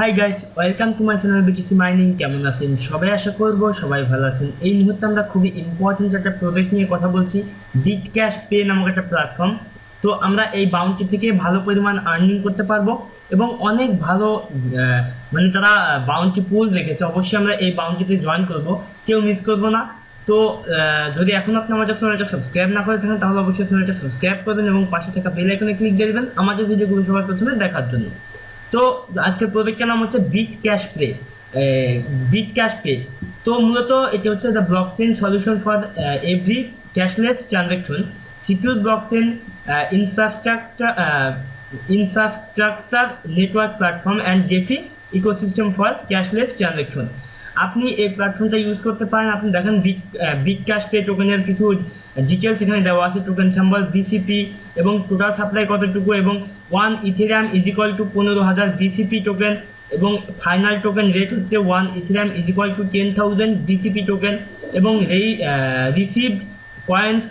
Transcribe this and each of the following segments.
Hi guys welcome to my channel BTC mining কেমন আছেন সবাই? আশা করব সবাই ভালো আছেন। এই মুহূর্তে আমরা খুবই ইম্পর্টেন্ট একটা প্রজেক্ট নিয়ে কথা বলছি বিট ক্যাশ পে নামক একটা প্ল্যাটফর্ম তো আমরা এই বাউন্টি থেকে ভালো পরিমাণ আর্নিং করতে পারব এবং অনেক ভালো মানে তারা বাউন্টি পুল রেখেছে। অবশ্যই আমরা এই বাউন্টিতে জয়েন করব, কেউ মিস করব না। তো যদি এখন আপনি আমার আমাদের চ্যানেলটা সাবস্ক্রাইব না করে থাকেন, তাহলে অবশ্যই চ্যানেলটা সাবস্ক্রাইব করবেন এবং পাশে থাকা বেল আইকনে ক্লিক দিয়ে দেবেন আমাদের ভিডিওগুলো সবার প্রথমে দেখার জন্য। তো আজকের প্রজেক্টের নাম হচ্ছে bit cash pay bit cash pay তো মূলত এটি হচ্ছে the block chain solution for every cashless transaction secure block chain infrastructure infrastructure network platform and DeFi ecosystem for cashless transaction আপনি এই প্ল্যাটফর্মটা ইউজ করতে পারেন। আপনি দেখেন বিগ বিগ ক্যাশ পে টোকেনের কিছু ডিটেলস এখানে দেওয়া আছে। টোকেন স্যাম্বল বিসিপি এবং টোটাল সাপ্লাই কতটুকু এবং one ethereum is equal to পনেরো হাজার বিসিপি টোকেন এবং ফাইনাল টোকেন রেট হচ্ছে one ethereum is equal to ten thousand BCP token এবং এই রিসিভড কয়েন্স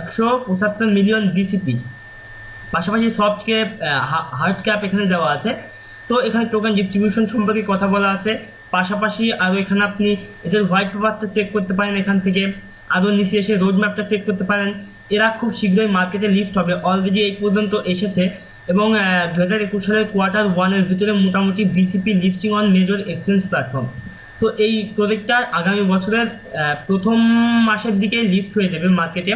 একশো পঁচাত্তর মিলিয়ন বিসিপি পাশাপাশি সফট ক্যাপ হার্ড ক্যাপ এখানে দেওয়া আছে। তো এখানে টোকেন ডিস্ট্রিবিউশন সম্পর্কে কথা বলা আছে। পাশাপাশি আরও এখানে আপনি এদের হোয়াইট পেপারটা চেক করতে পারেন এখান থেকে। আরও নিচে এসে রোড ম্যাপটা চেক করতে পারেন। এরা খুব শীঘ্রই মার্কেটে লিস্ট হবে। অলরেডি এই পর্যন্ত এসেছে। এবং দু হাজার একুশ সালের কোয়ার্টার ওয়ানের ভিতরে মোটামুটি BCP listing on major exchange platform তো এই প্রজেক্টটা আগামী বছরের প্রথম মাসের দিকে লিস্ট হয়ে যাবে মার্কেটে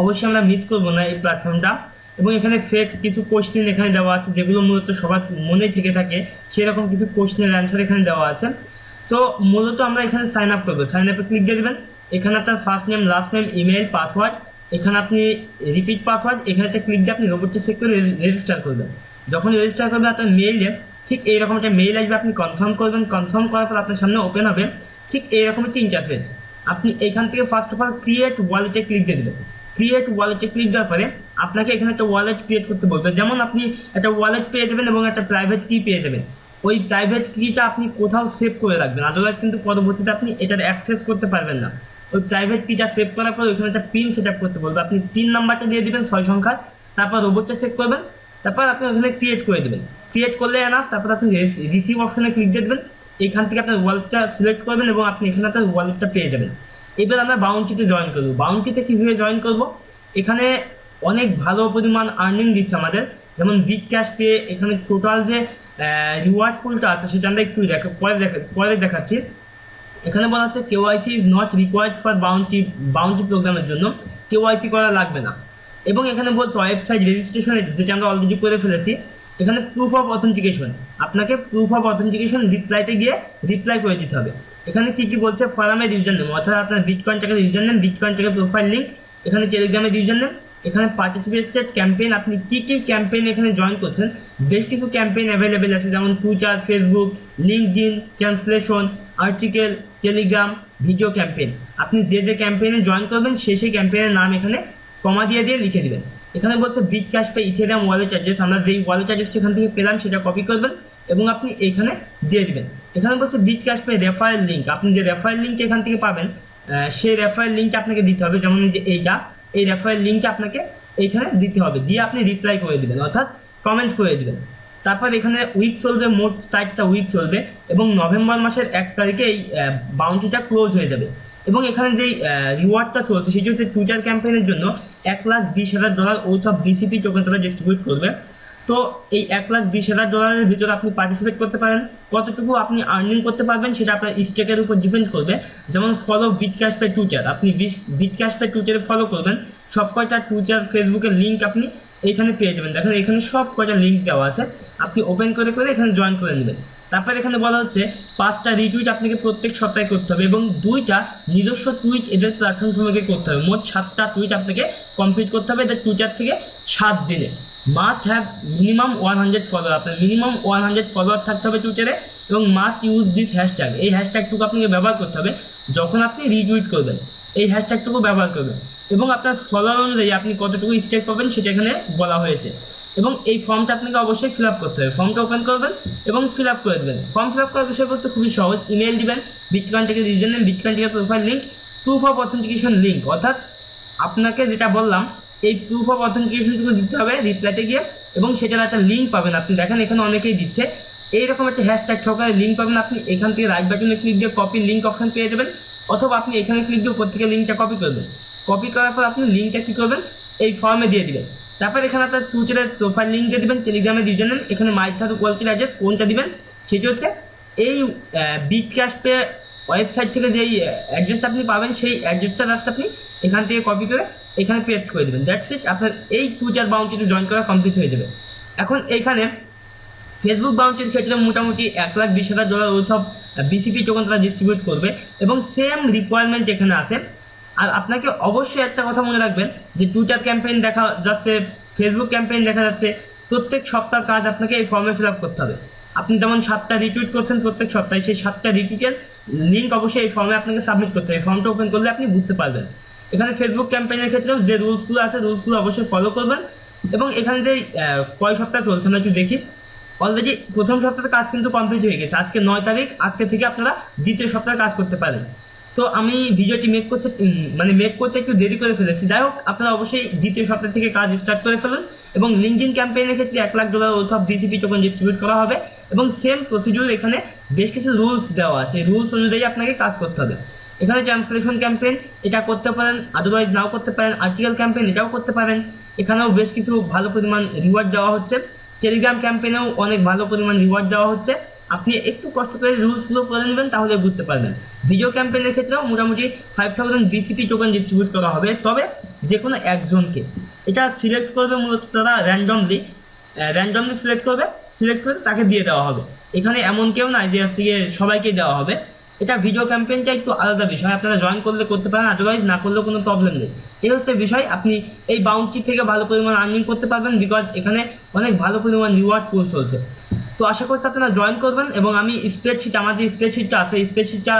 অবশ্যই আমরা মিস করব না এই প্ল্যাটফর্মটা এবং এখানে ফেক কিছু কোশ্চেন এখানে দেওয়া আছে, যেগুলো মূলত সবার মনেই থেকে থাকে। সেরকম কিছু কোশ্চেনের অ্যান্সার এখানে দেওয়া আছে। তো মূলত আমরা এখানে সাইন আপ করব। সাইন আপে ক্লিক দিয়ে দেবেন। এখানে আপনার first name last name email password এখানে আপনি রিপিট পাসওয়ার্ড এখানে একটা ক্লিক দিয়ে আপনি রোবটটি চেক করে রেজিস্টার করবেন। যখন রেজিস্টার করবেন আপনার মেইলে ঠিক এইরকম একটা মেইল আসবে, আপনি কনফার্ম করবেন। কনফার্ম করার পর আপনার সামনে ওপেন হবে, ঠিক এইরকম একটা ইন্টারফেস আপনি এখান থেকে ফার্স্ট অফ অল ক্রিয়েট ওয়ালেটে ক্লিক দিয়ে দেবেন। ক্রিয়েট ওয়ালেটে ক্লিক দেওয়ার পরে আপনাকে এখানে একটা ওয়ালেট ক্রিয়েট করতে বলবে। যেমন আপনি একটা ওয়ালেট পেয়ে যাবেন এবং একটা প্রাইভেট কি পেয়ে যাবেন। ওই প্রাইভেট কিটা আপনি কোথাও সেভ করে রাখবেন। আদারওয়াইজ কিন্তু পরবর্তীতে আপনি এটার অ্যাক্সেস করতে পারবেন না। ওই প্রাইভেট কিটা সেভ করার পর ওইখানে একটা পিন সেট করতে বলবে। আপনি পিন নাম্বারটা দিয়ে দেবেন ছয় সংখ্যার, তারপর রোবটটা চেক করবেন, তারপর আপনি ওখানে ক্রিয়েট করে দেবেন। ক্রিয়েট করলে এনাফ তারপর আপনি রিসিভ অপশানে ক্লিক দিয়ে দেবেন। এখান থেকে আপনার ওয়ালেটটা সিলেক্ট করবেন এবং আপনি এখানে আপনার ওয়ালেটটা পেয়ে যাবেন। এবার আমরা বাউন্টিতে জয়েন করব। বাউন্টিতে কীভাবে জয়েন করব? এখানে অনেক ভালো পরিমাণ আর্নিং দিচ্ছে আমাদের। যেমন বিগ ক্যাশ পেয়ে এখানে টোটাল যে রিওয়ার্ড পুলটা আছে, সেটা আমরা একটু দেখা, পরে দেখা, পরে দেখাচ্ছি। এখানে বলা আছে KYC is not required for bounty bounty প্রোগ্রামের জন্য কেওয়াইসি করা লাগবে না। এবং এখানে বলছে ওয়েবসাইট রেজিস্ট্রেশন যেটা আমরা অলরেডি করে ফেলেছি, এখানে প্রুফ অফ অথেন্টিকেশন আপনাকে প্রুফ অফ অথেন্টিকেশন রিপ্লাইতে গিয়ে রিপ্লাই করে দিতে হবে। এখানে কী কী বলছে? ফরামের ইউজার নেম অর্থাৎ আপনার বিটকয়েন টাকার user name bitcoin profile link এখানে টেলিগ্রামের ইউজার নেম এখানে পার্টিসিপেটেড ক্যাম্পেইন আপনি কী কী ক্যাম্পেইন এখানে জয়েন করছেন? বেশ কিছু ক্যাম্পেইন অ্যাভেলেবেল আছে, যেমন Twitter Facebook LinkedIn translation article Telegram video campaign আপনি যে যে ক্যাম্পেইনে জয়েন করবেন, সেই সেই ক্যাম্পেইনের নাম এখানে কমা দিয়ে দিয়ে লিখে দিবেন। এখানে বলছে bit cash pay ethereum wallet address আমরা যেই ওয়ালেট অ্যাড্রেসটা এখান থেকে পেলাম, সেটা কপি করবেন এবং আপনি এখানে দিয়ে দিবেন। এখানে বলছে bit cash pay referral link আপনি যে রেফারেল লিঙ্ক এখান থেকে পাবেন সেই রেফারেল লিঙ্কটা আপনাকে দিতে হবে, যেমন এই যে এইটা। এই রেফারেল লিঙ্কটা আপনাকে এইখানে দিতে হবে। দিয়ে আপনি রিপ্লাই করে দেবেন, অর্থাৎ কমেন্ট করে দেবেন। তারপর এখানে উইক চলবে, মোট সাইটটা উইক চলবে এবং নভেম্বর মাসের এক তারিখে এই বাউন্টিটা ক্লোজ হয়ে যাবে। এবং এখানে যেই রিওয়ার্ডটা চলছে, সেটি হচ্ছে টুইটার ক্যাম্পেইনের জন্য এক লাখ বিশ হাজার dollar worth of BCP token তারা ডিস্ট্রিবিউট করবে। তো এই এক লাখ বিশ হাজার ডলারের ভিতরে আপনি পার্টিসিপেট করতে পারেন। কতটুকু আপনি আর্নিং করতে পারবেন সেটা আপনার স্টেকের উপর ডিপেন্ড করবে। যেমন follow bit cash pay Twitter আপনি বিট ক্যাশ পে টুইটারে ফলো করবেন। সব কয়টা টুইটার ফেসবুকের লিঙ্ক আপনি এখানে পেয়ে যাবেন। দেখেন এখানে সব কয়টা লিঙ্ক দেওয়া আছে। আপনি ওপেন করে করে এখানে জয়েন করে নেবেন। তারপর এখানে বলা হচ্ছে পাঁচটা রিটুইট আপনাকে প্রত্যেক সপ্তাহে করতে হবে এবং দুইটা নিজস্ব টুইট এদের প্ল্যাটফর্ম সম্পর্কে করতে হবে। মোট সাতটা টুইট আপনাকে কমপ্লিট করতে হবে। এদের টুইটার থেকে সাত দিনে। Must have minimum one hundred follower আপনার মিনিমাম ওয়ান হান্ড্রেড ফলোয়ার থাকতে হবে টুইটারে এবং মাস্ট ইউজ দিস হ্যাশট্যাগ এই হ্যাশট্যাগটুকু আপনাকে ব্যবহার করতে হবে যখন আপনি রিটুইট করবেন। এই হ্যাশট্যাগটুকু ব্যবহার করবেন এবং আপনার ফলোয়ার অনুযায়ী আপনি কতটুকু স্টেক পাবেন সেটা এখানে বলা হয়েছে। এবং এই ফর্মটা আপনাকে অবশ্যই ফিল আপ করতে হবে। ফর্মটা ওপেন করবেন এবং ফিল আপ করে দেবেন। ফর্ম ফিল আপ করার বিষয়বস্তু খুবই সহজ। ইমেল দিবেন বিটকয়েন থেকে রিজন নেম বিটকয়েন থেকে profile link proof of authentication link অর্থাৎ আপনাকে যেটা বললাম এই প্রুফ অফ অথেন্টিকেশনটুকু দিতে হবে রিপ্লাইতে গিয়ে, এবং সেটার একটা লিঙ্ক পাবেন। আপনি দেখেন, এখানে অনেকেই দিচ্ছে। এইরকম একটা হ্যাশট্যাগ সহকারে লিঙ্ক পাবেন। আপনি এখান থেকে রাইট বাটনে ক্লিক দিয়ে কপি লিঙ্ক অপশন পেয়ে যাবেন, অথবা আপনি এখানে ক্লিক দিয়ে উপর থেকে লিঙ্কটা কপি করবেন। কপি করার পর আপনি লিঙ্কটা কী করবেন? এই ফর্মে দিয়ে দেবেন। তারপর এখানে আপনার টুইটারের প্রোফাইল লিঙ্ক দিয়ে দেবেন টেলিগ্রামে দিয়ে জানেন এখানে মাইথার ওয়ালটির অ্যাড্রেস কোনটা দিবেন? সেটি হচ্ছে এই বিগ ক্যাশ পে ওয়েবসাইট থেকে যেই অ্যাড্রেসটা আপনি পাবেন, সেই অ্যাড্রেসটা জাস্ট আপনি এখান থেকে কপি করে এখানে পেস্ট করে দেবেন। দ্যাটস ইট আপনার এই টুইটার বাউন্টিতে জয়েন করা কমপ্লিট হয়ে যাবে। এখন এখানে ফেসবুক বাউন্টির ক্ষেত্রে মোটামুটি এক লাখ বিশ হাজার ডলার অথব বিসিপি টোকন তারা ডিস্ট্রিবিউট করবে এবং সেম রিকোয়ারমেন্ট এখানে আছে। আর আপনাকে অবশ্যই একটা কথা মনে রাখবেন যে টুইটার ক্যাম্পেইন দেখা যাচ্ছে ফেসবুক ক্যাম্পেইন দেখা যাচ্ছে, প্রত্যেক সপ্তাহ কাজ আপনাকে এই ফর্মে ফিল আপ করতে হবে। আপনি যেমন সাতটা রিটুইট করছেন প্রত্যেক সপ্তাহে, সেই সাতটা রিটুইটের লিঙ্ক অবশ্যই এই ফর্মে আপনাকে সাবমিট করতে হবে। এই ফর্মটা ওপেন করলে আপনি বুঝতে পারবেন। এখানে ফেসবুক ক্যাম্পেইনের ক্ষেত্রেও যে রুলসগুলো আছে রুলসগুলো অবশ্যই ফলো করবেন। এবং এখানে যে কয় সপ্তাহ চলছে আমরা একটু দেখি। অলরেডি প্রথম সপ্তাহের কাজ কিন্তু কমপ্লিট হয়ে গেছে। আজকে নয় তারিখ, আজকে থেকে আপনারা দ্বিতীয় সপ্তাহে কাজ করতে পারেন। তো আমি ভিডিওটি মেক করতে মানে মেক করতে একটু দেরি করে ফেলেছি। যাই হোক, আপনারা অবশ্যই দ্বিতীয় সপ্তাহ থেকে কাজ স্টার্ট করে ফেলুন। এবং লিঙ্কডিন ক্যাম্পেইনের ক্ষেত্রে এক লাখ ডলার অথবা বিসিপি টোকন ডিস্ট্রিবিউট করা হবে। এবং সেম প্রসিডিউর এখানে বেশ কিছু রুলস দেওয়া আছে। রুলস অনুযায়ী আপনাকে কাজ করতে হবে। এখানে ট্রান্সলেশন ক্যাম্পেইন এটা করতে পারেন আদারওয়াইজ নাও করতে পারেন। আর্টিকেল ক্যাম্পেইন এটাও করতে পারেন। এখানেও বেশ কিছু ভালো পরিমাণ রিওয়ার্ড দেওয়া হচ্ছে। টেলিগ্রাম ক্যাম্পেইনেও অনেক ভালো পরিমাণ রিওয়ার্ড দেওয়া হচ্ছে। আপনি একটু কষ্ট করে রুলসগুলো করে নেবেন, তাহলে বুঝতে পারবেন। ভিডিও ক্যাম্পেইনের ক্ষেত্রেও মোটামুটি five thousand BCP token distribute করা হবে। তবে যে কোনো একজনকে, এটা সিলেক্ট করবে মূলত তারা র্যান্ডমলি র্যান্ডমলি সিলেক্ট করবে সিলেক্ট করে তাকে দিয়ে দেওয়া হবে। এখানে এমন কেউ নাই যে হচ্ছে গিয়ে সবাইকে দেওয়া হবে। এটা ভিডিও ক্যাম্পেইনটা একটু আলাদা বিষয়, আপনারা জয়েন করলে করতে পারেন আদারওয়াইজ না করলেও কোনো প্রবলেম নেই। এই হচ্ছে বিষয়, আপনি এই বাউন্টি থেকে ভালো পরিমাণ আর্নিং করতে পারবেন বিকজ এখানে অনেক ভালো পরিমাণ রিওয়ার্ড পুল চলছে। তো আশা করছি আপনারা জয়েন করবেন এবং আমি স্প্রেডশিট আমার যে স্প্রেডশিটটা আছে স্প্রেডশিটটা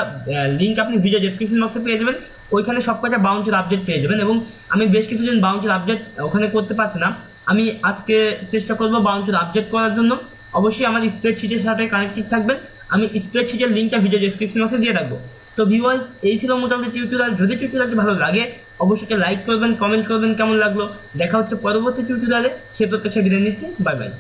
লিঙ্ক আপনি ভিডিও ডিসক্রিপশন বক্সে পেয়ে যাবেন। ওইখানে সব কটা বাউন্টির আপডেট পেয়ে যাবেন এবং আমি বেশ কিছুদিন বাউন্টির আপডেট ওখানে করতে পারছি না। আমি আজকে চেষ্টা করব বাউন্সের আপডেট করার জন্য। অবশ্যই আমার স্প্রেডশিটের সাথে কানেক্টেড থাকবেন। আমি স্প্রেডশিটের লিঙ্কটা ভিডিও ডিসক্রিপশন বক্সে দিয়ে রাখব। তো ভিউয়ার্স এই ছিল মোটামুটি টিউটোরিয়াল যদি টিউটোরিয়ালটি ভালো লাগে, অবশ্যই লাইক করবেন কমেন্ট করবেন কেমন লাগল। দেখা হচ্ছে পরবর্তী টিউটোরিয়ালে সে প্রত্যাশা বিদায় নিচ্ছি। Bye bye